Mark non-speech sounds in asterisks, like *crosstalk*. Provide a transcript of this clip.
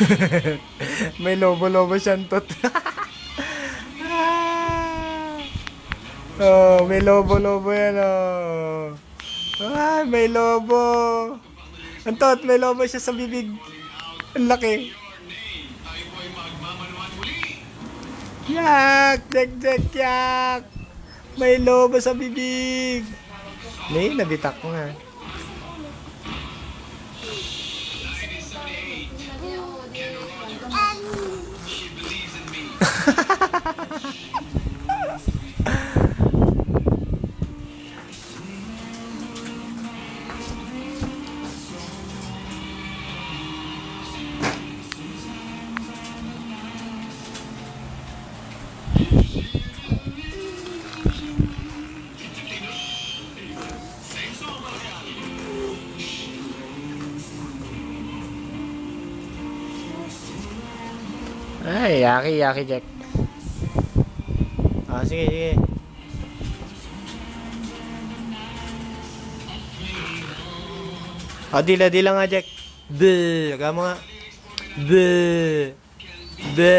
*laughs* May lobo-lobo siyang tot. *laughs* oh, may lobo-lobo yan oh. Ay, may lobo. Ang tot, may lobo siya sa bibig. Ang laki. Yak! Dek, dek, yak! May lobo sa bibig. May, nabitak ko nga. 你们别问 Ay, yaki, yaki, Jack. Ah, sige, sige. Ah, dila, dila nga, Jack. Be, kaya mo nga. Be. Be.